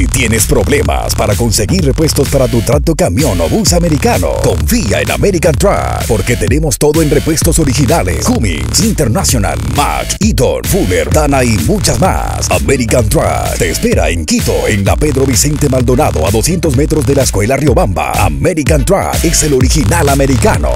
Si tienes problemas para conseguir repuestos para tu trato camión o bus americano, confía en American Truck porque tenemos todo en repuestos originales. Cummins, International, Mac, Eaton, Fuller, Dana y muchas más. American Truck te espera en Quito, en la Pedro Vicente Maldonado, a 200 metros de la Escuela Riobamba. American Truck es el original americano.